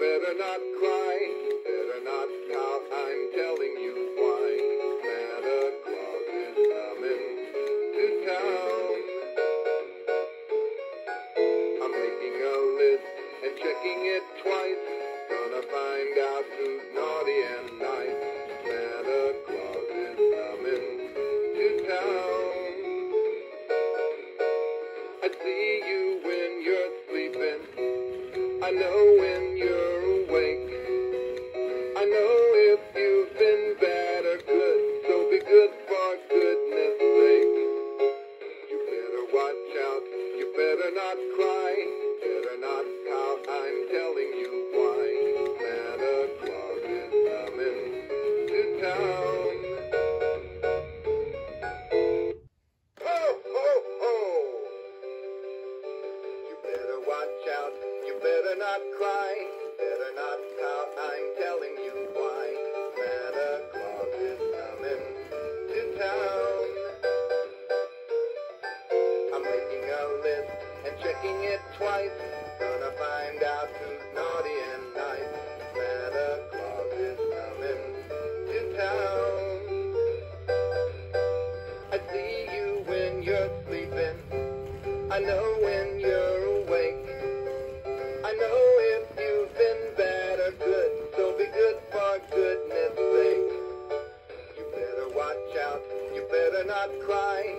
better not cry, better not pout, I'm telling you why. Santa Claus is coming to town. I'm making a list and checking it twice. Gonna find out who's naughty and nice. I know when you're awake. I know if you've been bad or good, so be good for goodness sake. You better watch out, you better not cry, better not better not cry, better not pout, I'm telling you why. Santa Claus is coming to town. I'm making a list and checking it twice. Gonna find out who's naughty and nice. Santa Claus is coming to town. I see you when you're sleeping. I know when better not cry,